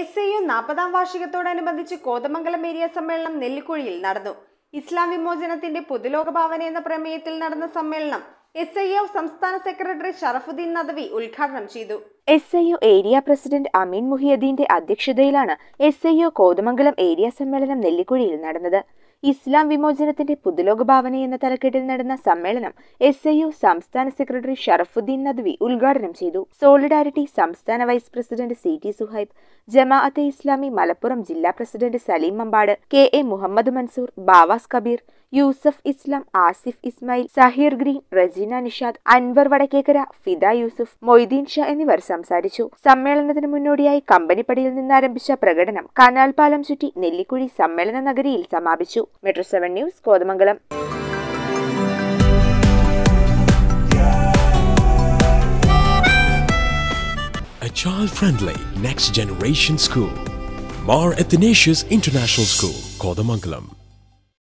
S I U നാൽപ്പതാം വാർഷികത്തോടനുബന്ധിച്ച് Kothamangalam area സമ്മേളനം നെല്ലിക്കുഴിയിൽ നടന്നു. ഇസ്ലാം വിമോചനത്തിന്റെ പുതുലോക ഭാവന എന്ന പ്രമേയത്തിൽ നടന്ന സമ്മേളനം എസ് ഐ ഒ സംസ്ഥാന സെക്രട്ടറി ഷറഫുദ്ദീൻ നദവി ഉദ്ഘാടനം ചെയ്തു. S I O area president Ameen മുഹിയദ്ദീന്റെ അധ്യക്ഷതയിലാണ് S I O Kothamangalam area സമ്മേളനം നെല്ലിക്കുഴിയിൽ നടന്നത്. ഇസ്ലാം വിമോചനത്തിന്റെ പുതുലോക ഭാവന എന്ന തലക്കെട്ടിൽ നടന്ന സമ്മേളനം എസ് ഐ ഒ സംസ്ഥാന സെക്രട്ടറി ഷറഫുദ്ദീൻ നദ്വി ഉദ്ഘാടനം ചെയ്തു. സോളിഡാരിറ്റി സംസ്ഥാന vice president C T Suhaib Jamaat-e Islami Malappuram ജില്ലാ president Saleem Ambad K A Muhammad Mansoor Bavas Kabeer Yusuf Islam Asif Ismail Saheer green Rajeena Nishad Anwar Vadakkekara Fida Yusuf Moideen Sha എന്നിവർ സംസാരിച്ചു സമ്മേളനത്തിന് മുന്നോടിയായി കമ്പനിപ്പടിയിൽ നിന്നാരംഭിച്ച പ്രകടനം canal പാലം ചുറ്റി നെല്ലിക്കുഴി സമ്മേളന നഗരിയിൽ സമാപിച്ചു Metro Seven News Kothamangalam A child friendly next generation school. Mar Athanasius International School, Kodamangalam.